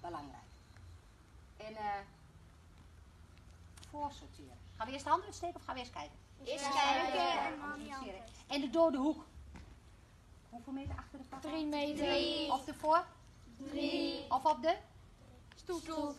belangrijk. En eh voorsorteren. Gaan we eerst de handen uitsteken of gaan we eerst kijken? Eerst kijken. en. En de dode hoek. Hoeveel meter achter de pakken? Drie meter. Drie. Of ervoor? Drie. Of op de? stoel?